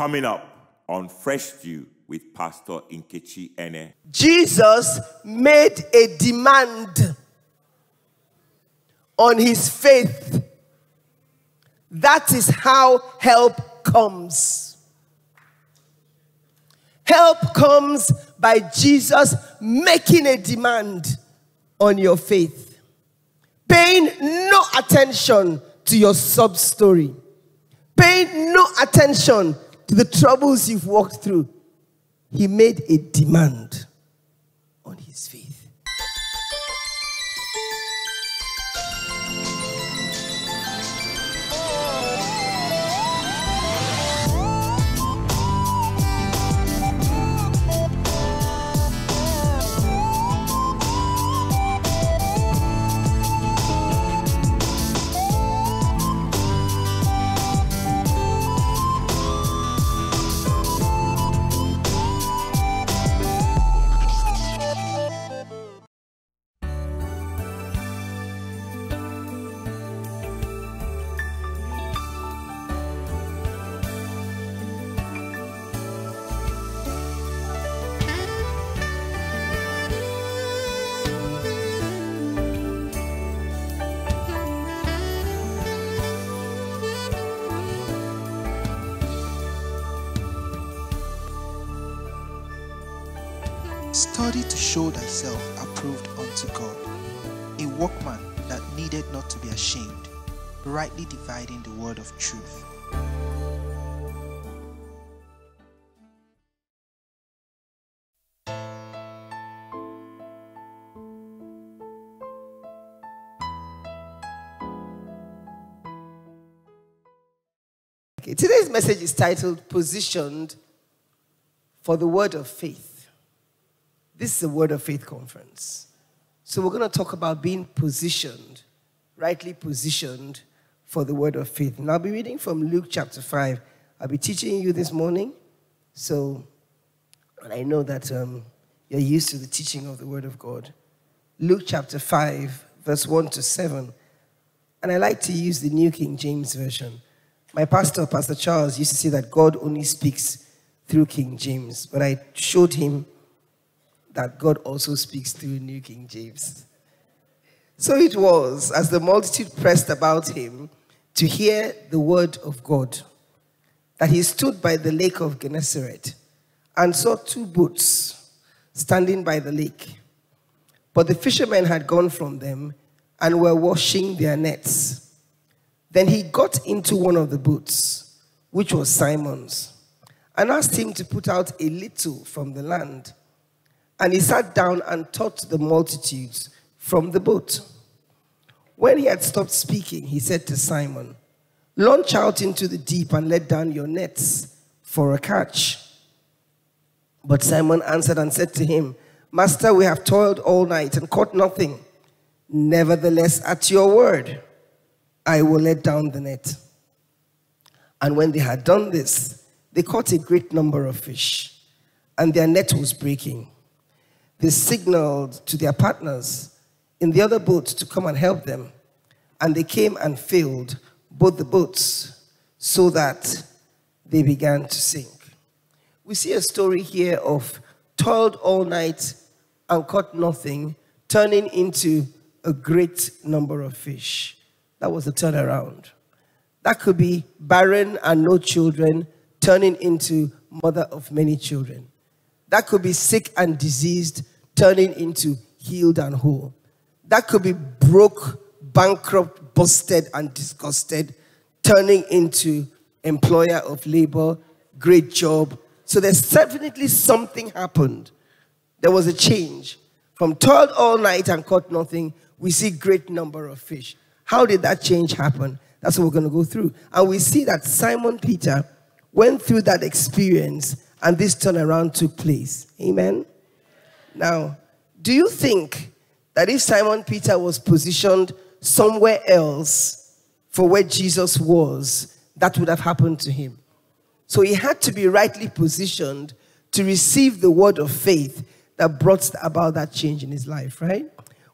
Coming up on Fresh Dew with Pastor Nkechi Ene. Jesus made a demand on his faith. That is how help comes. Help comes by Jesus making a demand on your faith, paying no attention to your sub story, paying no attention to the troubles you've walked through. He made a demand on his faith. Show thyself approved unto God, a workman that needed not to be ashamed, rightly dividing the word of truth. Today's message is titled Positioned for the Word of Faith. This is a Word of Faith conference. So we're going to talk about being positioned, rightly positioned for the Word of Faith. And I'll be reading from Luke chapter 5. I'll be teaching you this morning. So, and I know that um, you're used to the teaching of the Word of God. Luke chapter 5, verse 1 to 7. And I like to use the New King James Version. My pastor, Pastor Charles, used to say that God only speaks through King James, but I showed him that God also speaks through New King James. So it was, as the multitude pressed about him to hear the word of God, that he stood by the lake of Gennesaret and saw two boats standing by the lake. But the fishermen had gone from them and were washing their nets. Then he got into one of the boats, which was Simon's, and asked him to put out a little from the land. And he sat down and taught the multitudes from the boat. When he had stopped speaking, he said to Simon, Launch out into the deep and let down your nets for a catch. But Simon answered and said to him, Master, we have toiled all night and caught nothing. Nevertheless, at your word, I will let down the net. And when they had done this, they caught a great number of fish, and their net was breaking. They signaled to their partners in the other boat to come and help them, and they came and filled both the boats so that they began to sink. We see a story here of toiled all night and caught nothing, turning into a great number of fish. That was a turnaround. That could be barren and no children turning into mother of many children. That could be sick and diseased turning into healed and whole. That could be broke, bankrupt, busted, and disgusted turning into employer of labor, great job. So there's definitely something happened. There was a change. From toiled all night and caught nothing, we see great number of fish. How did that change happen? That's what we're going to go through. And we see that Simon Peter went through that experience and this turnaround took place. Amen. Now, do you think that if Simon Peter was positioned somewhere else for where Jesus was, that would have happened to him? So he had to be rightly positioned to receive the word of faith that brought about that change in his life, right?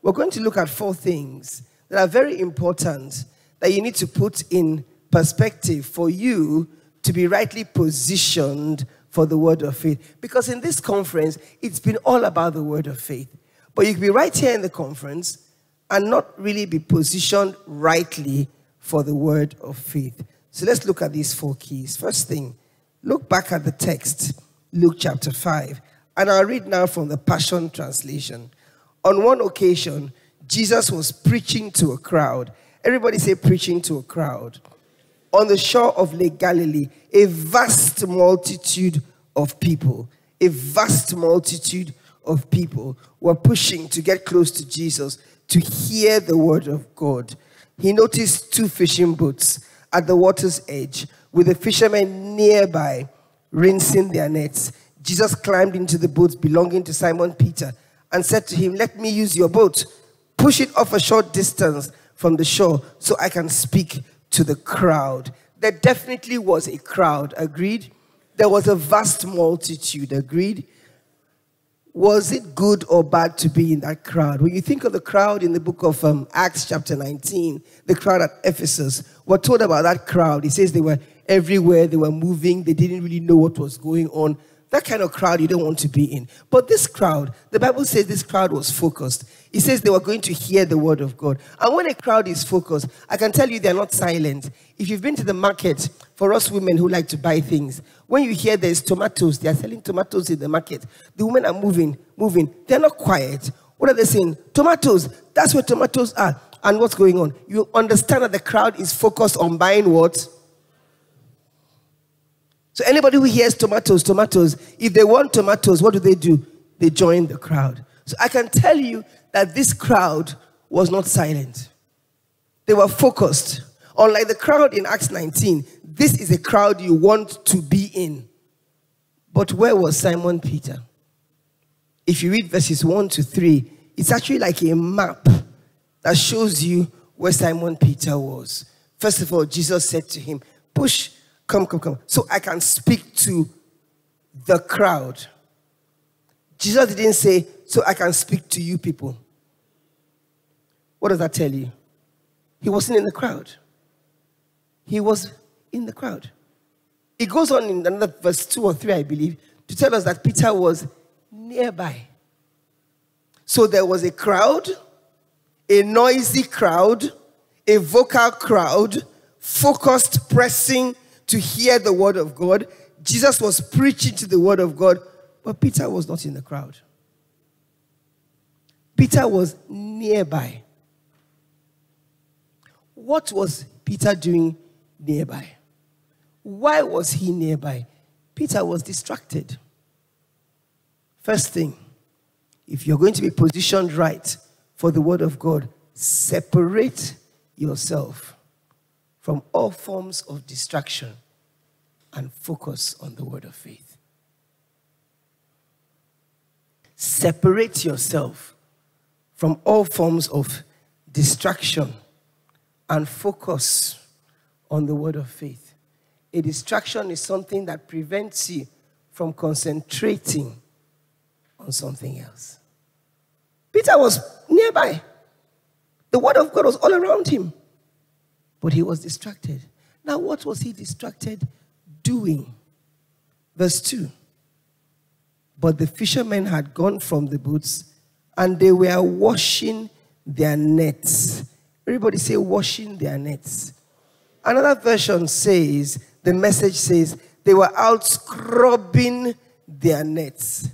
We're going to look at four things that are very important that you need to put in perspective for you to be rightly positioned for the word of faith. Because in this conference, it's been all about the word of faith. But you can be right here in the conference and not really be positioned rightly for the word of faith. So let's look at these four keys. First thing, look back at the text, Luke chapter 5. And I'll read now from the Passion Translation. On one occasion, Jesus was preaching to a crowd. Everybody say, preaching to a crowd. On the shore of Lake Galilee, a vast multitude of people, a vast multitude of people were pushing to get close to Jesus to hear the word of God. He noticed two fishing boats at the water's edge with the fishermen nearby rinsing their nets. Jesus climbed into the boats belonging to Simon Peter and said to him, Let me use your boat. Push it off a short distance from the shore so I can speak to the crowd. There definitely was a crowd, agreed? There was a vast multitude, agreed? was it good or bad to be in that crowd? When you think of the crowd in the book of um, Acts, chapter 19, the crowd at Ephesus, we're told about that crowd. He says they were everywhere, they were moving, they didn't really know what was going on. That kind of crowd you don't want to be in. But this crowd, the Bible says this crowd was focused. He says they were going to hear the word of God. And when a crowd is focused, I can tell you they're not silent. If you've been to the market, for us women who like to buy things, when you hear there's tomatoes, they are selling tomatoes in the market. The women are moving, moving. They're not quiet. What are they saying? Tomatoes. That's where tomatoes are. And what's going on? You understand that the crowd is focused on buying what? So anybody who hears tomatoes, tomatoes, if they want tomatoes, what do they do? They join the crowd. So I can tell you that this crowd was not silent. They were focused. Unlike the crowd in Acts 19, this is a crowd you want to be in. But where was Simon Peter? If you read verses 1 to 3, it's actually like a map that shows you where Simon Peter was. First of all, Jesus said to him, Push Come, come, come. So I can speak to the crowd. Jesus didn't say, So I can speak to you people. What does that tell you? He wasn't in the crowd. He was in the crowd. It goes on in another verse 2 or 3, I believe, to tell us that Peter was nearby. So there was a crowd, a noisy crowd, a vocal crowd, focused, pressing, to hear the word of God. Jesus was preaching to the word of God, but Peter was not in the crowd. Peter was nearby. What was Peter doing nearby? Why was he nearby? Peter was distracted. First thing, if you're going to be positioned right for the word of God, separate yourself from all forms of distraction and focus on the word of faith. Separate yourself from all forms of distraction and focus on the word of faith. A distraction is something that prevents you from concentrating on something else. Peter was nearby. The word of God was all around him but he was distracted. Now, what was he distracted doing? Verse 2 But the fishermen had gone from the boats and they were washing their nets. Everybody say, washing their nets. Another version says, the message says, they were out scrubbing their nets.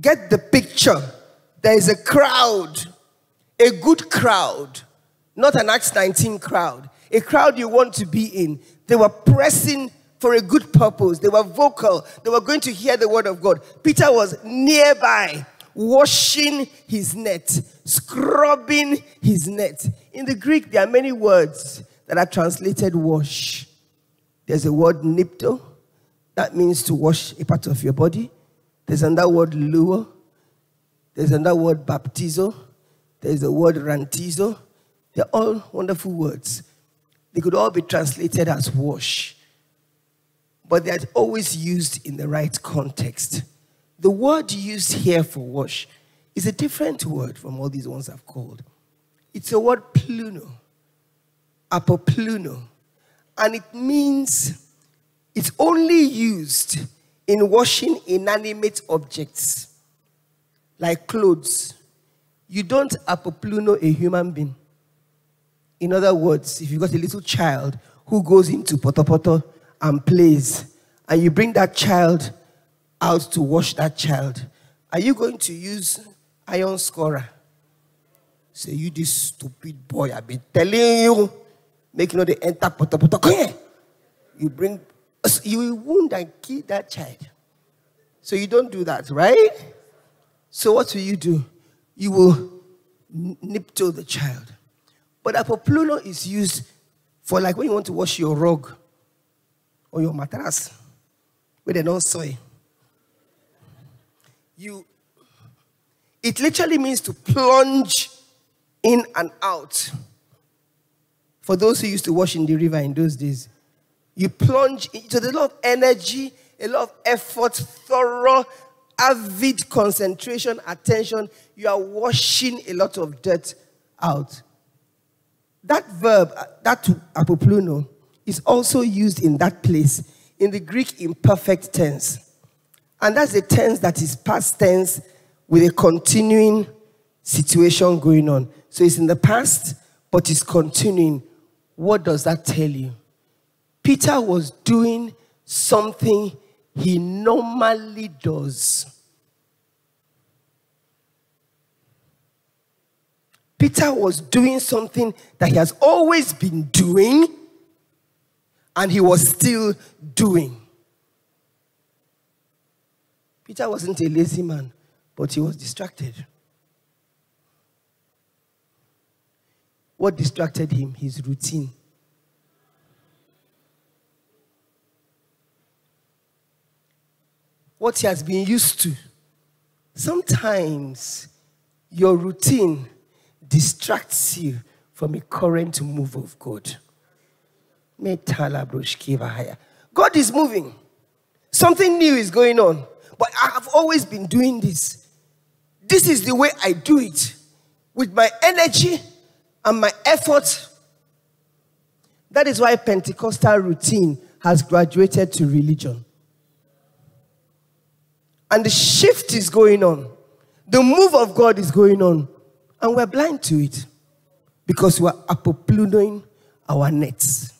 Get the picture. There is a crowd, a good crowd not an Acts 19 crowd, a crowd you want to be in. They were pressing for a good purpose. They were vocal. They were going to hear the word of God. Peter was nearby, washing his net, scrubbing his net. In the Greek, there are many words that are translated wash. There's a word nipto, that means to wash a part of your body. There's another word luo. There's another word baptizo. There's the word rantizo. They're all wonderful words. They could all be translated as wash, but they're always used in the right context. The word used here for wash is a different word from all these ones I've called. It's a word pluno, apopluno, and it means It's only used in washing inanimate objects like clothes. You don't apopluno a human being. In other words, if you've got a little child who goes into potopoto and plays, and you bring that child out to wash that child, are you going to use iron scorer? Say, you this stupid boy, I've been telling you, make you know they enter potopoto. Come here. You bring, you wound and kill that child. So you don't do that, right? So what will you do? You will nipto the child. But apopluno is used for like when you want to wash your rug or your mattress where they don't. You, it literally means to plunge in and out. For those who used to wash in the river in those days, you plunge into a lot of energy, a lot of effort, thorough, avid concentration, attention. You are washing a lot of dirt out. That verb, uh, that apopluno, is also used in that place in the Greek imperfect tense. And that's a tense that is past tense with a continuing situation going on. So it's in the past, but it's continuing. What does that tell you? Peter was doing something he normally does. Peter was doing something that he has always been doing, and he was still doing. Peter wasn't a lazy man, but he was distracted. What distracted him? His routine. What he has been used to. Sometimes your routine distracts you from a current move of God. God is moving. Something new is going on. But I have always been doing this. This is the way I do it with my energy and my effort. That is why Pentecostal routine has graduated to religion. And the shift is going on. The move of God is going on. And we're blind to it because we're apopludoing our nets.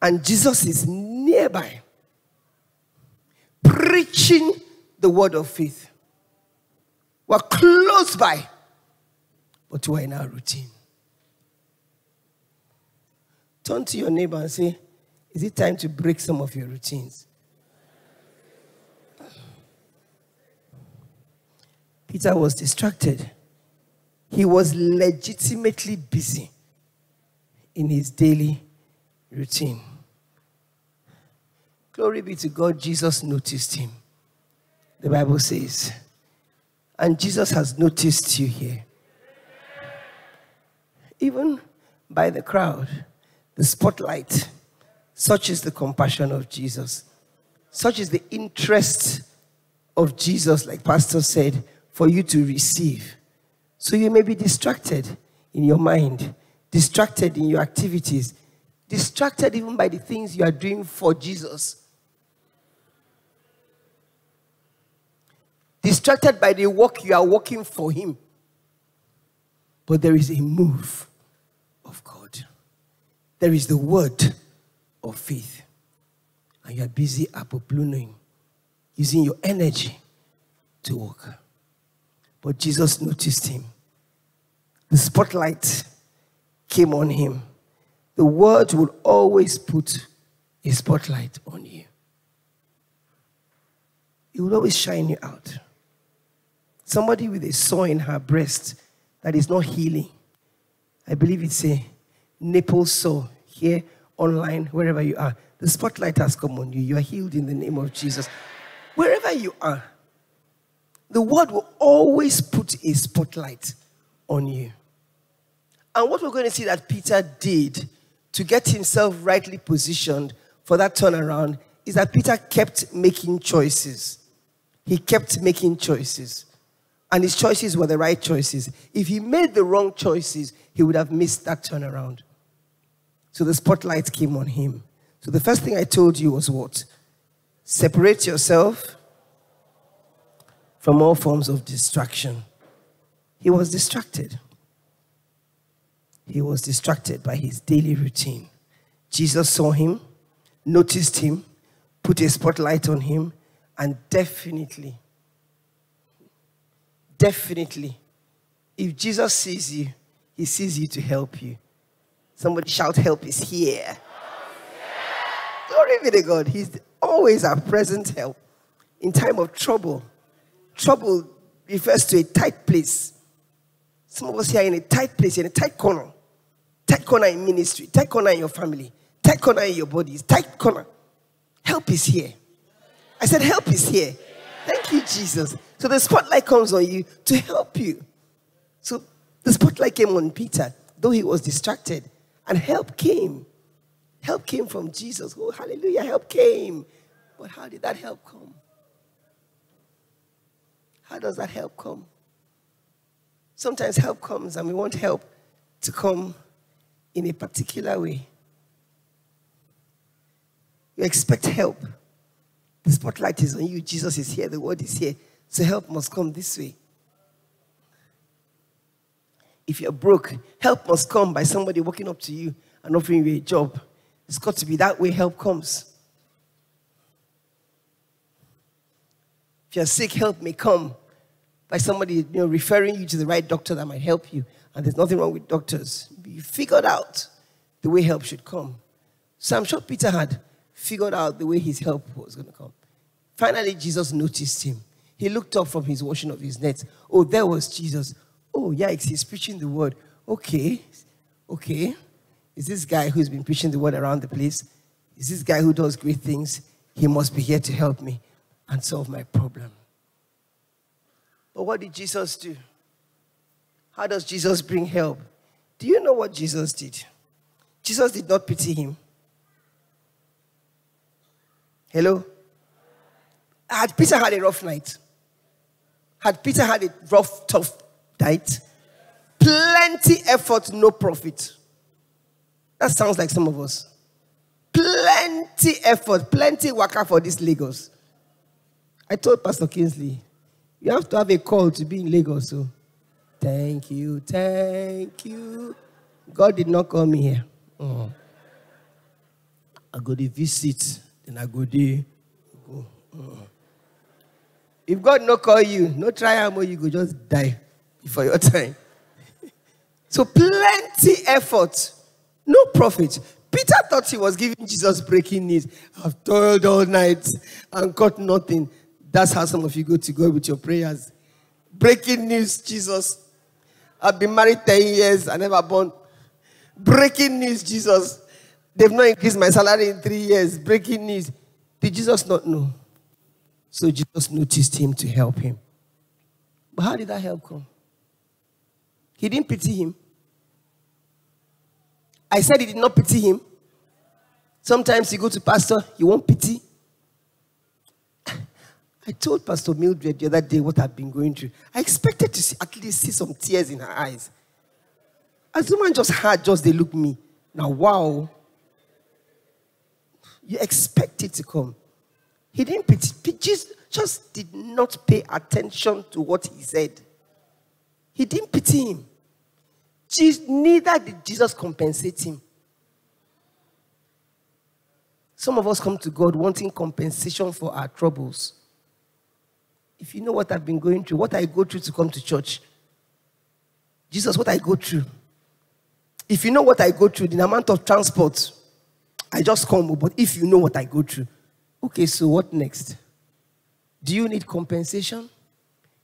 And Jesus is nearby, preaching the word of faith. We're close by, but we're in our routine. Turn to your neighbor and say, Is it time to break some of your routines? Peter was distracted he was legitimately busy in his daily routine. Glory be to God, Jesus noticed him. The Bible says, and Jesus has noticed you here. Even by the crowd, the spotlight, such is the compassion of Jesus, such is the interest of Jesus, like Pastor said, for you to receive. So you may be distracted in your mind, distracted in your activities, distracted even by the things you are doing for Jesus. Distracted by the work you are working for Him. But there is a move of God. There is the word of faith. And you are busy apopluning, using your energy to work. But Jesus noticed him the spotlight came on him. The word will always put a spotlight on you. It will always shine you out. Somebody with a sore in her breast that is not healing. I believe it's a nipple sore here, online, wherever you are. The spotlight has come on you. You are healed in the name of Jesus. Wherever you are, the word will always put a spotlight on you. And what we're going to see that Peter did to get himself rightly positioned for that turnaround is that Peter kept making choices. He kept making choices. And his choices were the right choices. If he made the wrong choices, he would have missed that turnaround. So the spotlight came on him. So the first thing I told you was what? Separate yourself from all forms of distraction. He was distracted. He was distracted by his daily routine. Jesus saw him, noticed him, put a spotlight on him, and definitely, definitely, if Jesus sees you, he sees you to help you. Somebody shout, Help is here. Glory be to God. He's always our present help in time of trouble. Trouble refers to a tight place. Some of us here in a tight place, in a tight corner. Tight corner in ministry, Take corner in your family, Take corner in your bodies, Take corner. Help is here. I said, Help is here. Thank you, Jesus. So the spotlight comes on you to help you. So the spotlight came on Peter, though he was distracted, and help came. Help came from Jesus. Oh, hallelujah, help came. But how did that help come? How does that help come? Sometimes help comes and we want help to come in a particular way. You expect help. The spotlight is on you. Jesus is here. The word is here. So help must come this way. If you're broke, help must come by somebody walking up to you and offering you a job. It's got to be that way help comes. If you're sick, help may come by somebody you know, referring you to the right doctor that might help you. And there's nothing wrong with doctors. You figured out the way help should come. So I'm sure Peter had figured out the way his help was going to come. Finally, Jesus noticed him. He looked up from his washing of his nets. Oh, there was Jesus. Oh, yikes, he's preaching the word. Okay, okay. Is this guy who's been preaching the word around the place? Is this guy who does great things? He must be here to help me and solve my problem. But what did Jesus do? How does Jesus bring help? Do you know what Jesus did? Jesus did not pity him. Hello? Had Peter had a rough night? Had Peter had a rough, tough night? Plenty effort, no profit. That sounds like some of us. Plenty effort, plenty worker for this Lagos. I told Pastor Kingsley, you have to have a call to be in Lagos. So, thank you, thank you. God did not call me here. Oh. I go to visit, then I go there. Go. Oh. If God not call you, no try more, oh, you go just die before your time. so plenty effort, no profit. Peter thought he was giving Jesus breaking news. I've toiled all night and got nothing. That's how some of you go to God with your prayers. Breaking news, Jesus. I've been married 10 years, I never born. Breaking news, Jesus. They've not increased my salary in three years. Breaking news. Did Jesus not know? So Jesus noticed him to help him. But how did that help come? He didn't pity him. I said he did not pity him. Sometimes you go to pastor, you won't pity. I told Pastor Mildred the other day what I've been going through. I expected to see, at least see some tears in her eyes. As woman just had, just they look me. Now, wow. You expect it to come. He didn't pity. He just, just did not pay attention to what he said. He didn't pity him. Jesus, neither did Jesus compensate him. Some of us come to God wanting compensation for our troubles. If you know what I've been going through, what I go through to come to church, Jesus, what I go through. If you know what I go through, the amount of transport, I just come. But if you know what I go through, okay, so what next? Do you need compensation?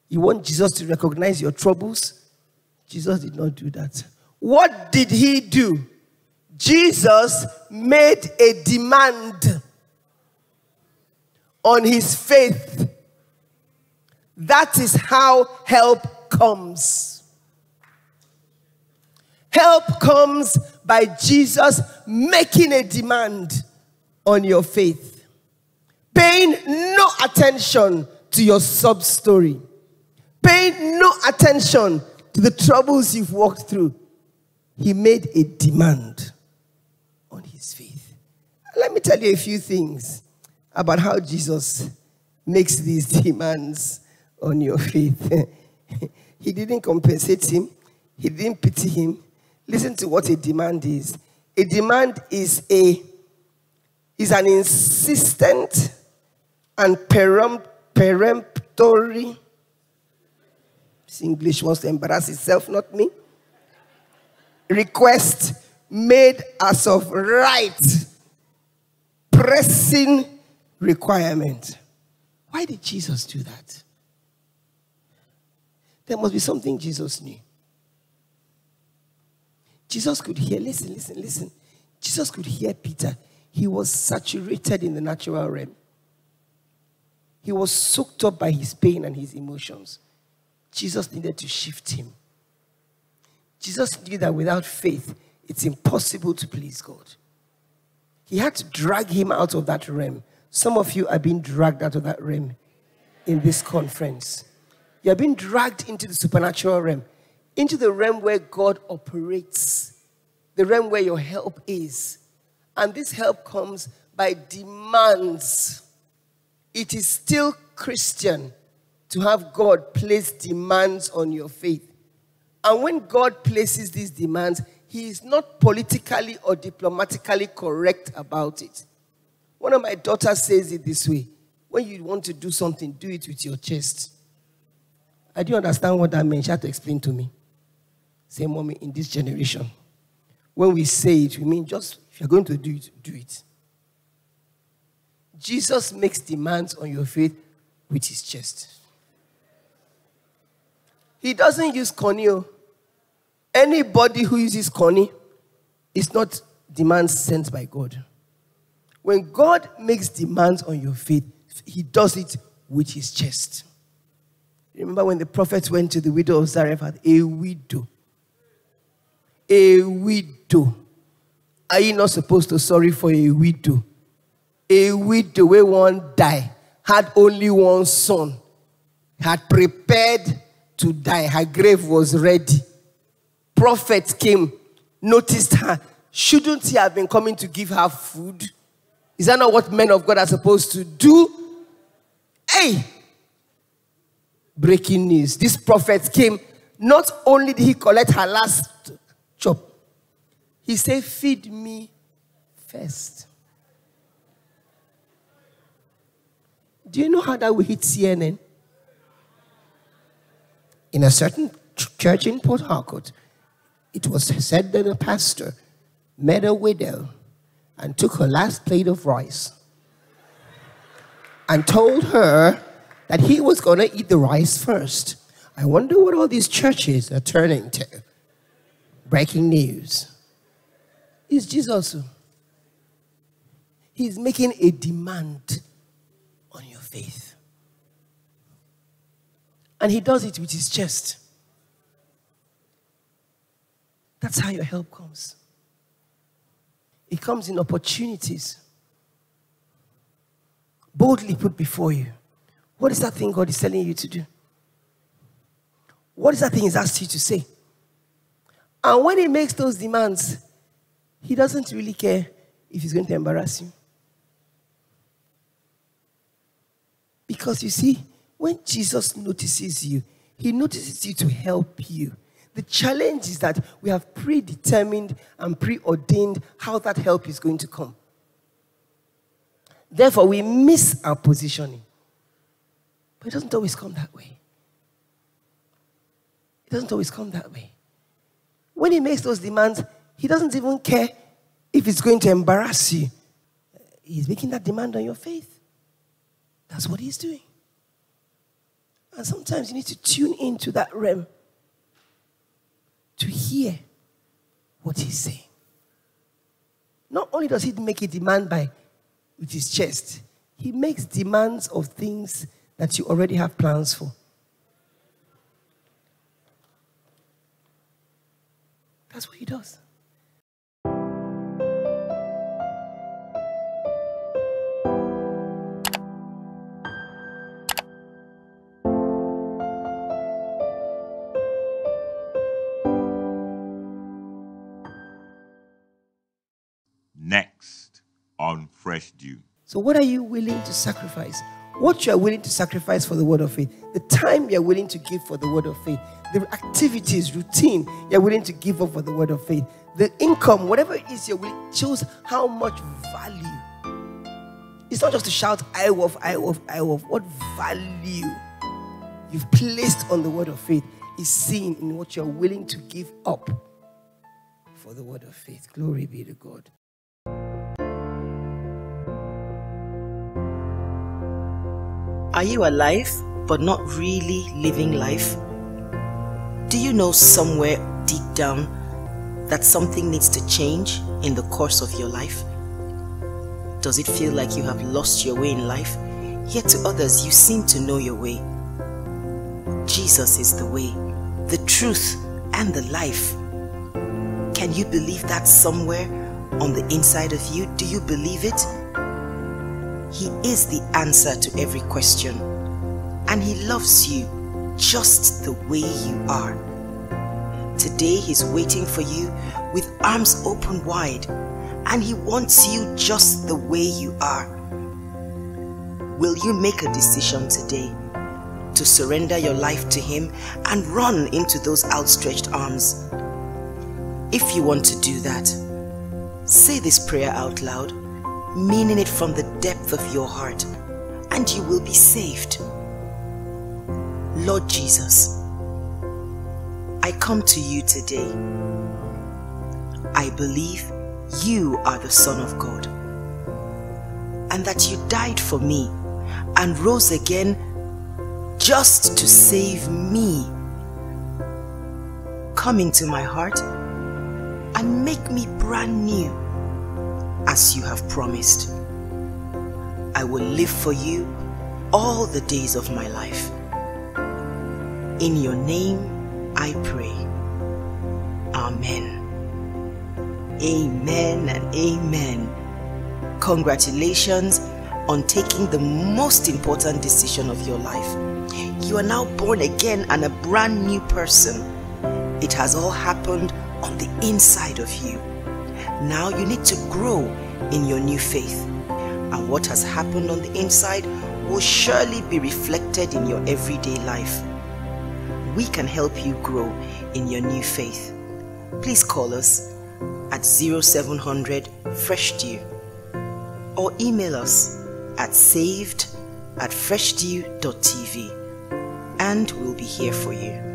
You want Jesus to recognize your troubles? Jesus did not do that. What did he do? Jesus made a demand on his faith. That is how help comes. Help comes by Jesus making a demand on your faith, paying no attention to your sub story, paying no attention to the troubles you've walked through. He made a demand on his faith. Let me tell you a few things about how Jesus makes these demands on your faith. he didn't compensate him, he didn't pity him. Listen to what a demand is. A demand is a is an insistent and peremptory. This English wants to embarrass itself, not me. Request made as of right, pressing requirement. Why did Jesus do that? There must be something Jesus knew. Jesus could hear, listen, listen, listen. Jesus could hear Peter. He was saturated in the natural realm. He was soaked up by his pain and his emotions. Jesus needed to shift him. Jesus knew that without faith, it's impossible to please God. He had to drag him out of that realm. Some of you are being dragged out of that realm in this conference. You are being dragged into the supernatural realm, into the realm where God operates, the realm where your help is. And this help comes by demands. It is still Christian to have God place demands on your faith. And when God places these demands, He is not politically or diplomatically correct about it. One of my daughters says it this way when you want to do something, do it with your chest. I do understand what that means. She had to explain to me. Say, mommy, in this generation, when we say it, we mean just if you're going to do it, do it. Jesus makes demands on your faith with his chest. He doesn't use corneo. Oh. Anybody who uses corny is not demands sent by God. When God makes demands on your faith, he does it with his chest. Remember when the prophet went to the widow of Zarephath, a widow. A widow. Are you not supposed to sorry for a widow? A widow where one die, had only one son, had prepared to die. Her grave was ready. Prophet came, noticed her. Shouldn't he have been coming to give her food? Is that not what men of God are supposed to do? Hey! Breaking news. This prophet came. Not only did he collect her last chop, he said, Feed me first. Do you know how that will hit CNN? In a certain church in Port Harcourt, it was said that a pastor met a widow and took her last plate of rice and told her that he was going to eat the rice first. I wonder what all these churches are turning to. Breaking news. It's Jesus. He's making a demand on your faith. And he does it with his chest. That's how your help comes. It comes in opportunities. Boldly put before you. What is that thing God is telling you to do? What is that thing He's asked you to say? And when He makes those demands, he doesn't really care if he's going to embarrass you. Because you see, when Jesus notices you, he notices you to help you. The challenge is that we have predetermined and preordained how that help is going to come. Therefore, we miss our positioning. But it doesn't always come that way. It doesn't always come that way. When he makes those demands, he doesn't even care if it's going to embarrass you. He's making that demand on your faith. That's what he's doing. And sometimes you need to tune into that realm to hear what he's saying. Not only does he make a demand by with his chest, he makes demands of things that you already have plans for. That's what he does. Next on fresh dew. So, what are you willing to sacrifice? What you are willing to sacrifice for the word of faith, the time you are willing to give for the word of faith, the activities, routine you're willing to give up for the word of faith, the income, whatever it is you're willing, shows how much value. It's not just to shout, I love, I love, I love. What value you've placed on the word of faith is seen in what you're willing to give up for the word of faith. Glory be to God. Are you alive but not really living life? Do you know somewhere deep down that something needs to change in the course of your life? Does it feel like you have lost your way in life? Yet to others, you seem to know your way. Jesus is the way, the truth, and the life. Can you believe that somewhere on the inside of you? Do you believe it? He is the answer to every question. And He loves you just the way you are. Today, He's waiting for you with arms open wide, and He wants you just the way you are. Will you make a decision today to surrender your life to Him and run into those outstretched arms? If you want to do that, say this prayer out loud meaning it from the depth of your heart, and you will be saved. Lord Jesus, I come to you today. I believe you are the Son of God, and that you died for me and rose again just to save me. Come into my heart and make me brand new as you have promised. I will live for you all the days of my life. In your name I pray. Amen. Amen and amen. Congratulations on taking the most important decision of your life. You are now born again and a brand new person. It has all happened on the inside of you. Now you need to grow in your new faith. And what has happened on the inside will surely be reflected in your everyday life. We can help you grow in your new faith. Please call us at 0700 Fresh Dew or email us at saved at freshdew.tv and we'll be here for you.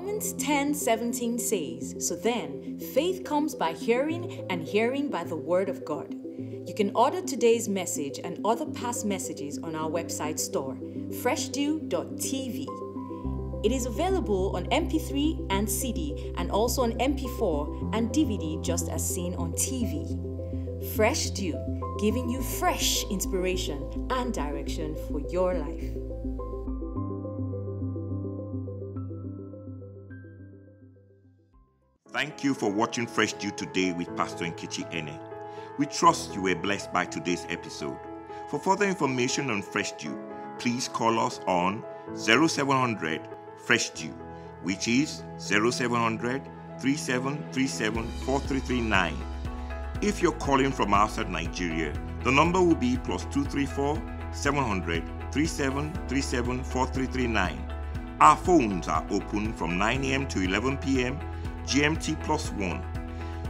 Romans 10 17 says, So then, faith comes by hearing, and hearing by the word of God. You can order today's message and other past messages on our website store, freshdew.tv. It is available on MP3 and CD, and also on MP4 and DVD, just as seen on TV. Fresh Dew, giving you fresh inspiration and direction for your life. Thank you for watching Fresh Dew today with Pastor Nkechi Ene. We trust you were blessed by today's episode. For further information on Fresh Dew, please call us on 0700 Fresh Dew, which is 0700 3737 4339. If you're calling from outside Nigeria, the number will be plus 234 700 3737 4339. Our phones are open from 9 a.m. to 11 p.m GMT plus one.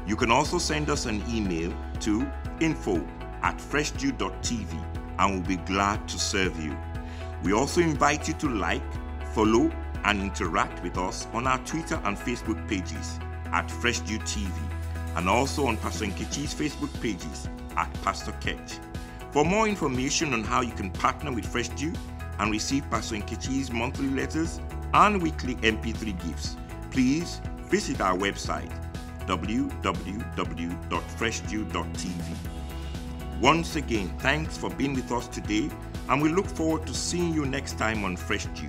You can also send us an email to info at freshdew.tv and we'll be glad to serve you. We also invite you to like, follow, and interact with us on our Twitter and Facebook pages at Freshdew TV and also on Pastor Nkechi's Facebook pages at Pastor Ketch. For more information on how you can partner with Freshdew and receive Pastor Nkechi's monthly letters and weekly MP3 gifts, please visit our website www.freshdew.tv. Once again, thanks for being with us today, and we look forward to seeing you next time on Fresh Dew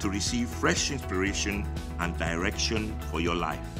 to receive fresh inspiration and direction for your life.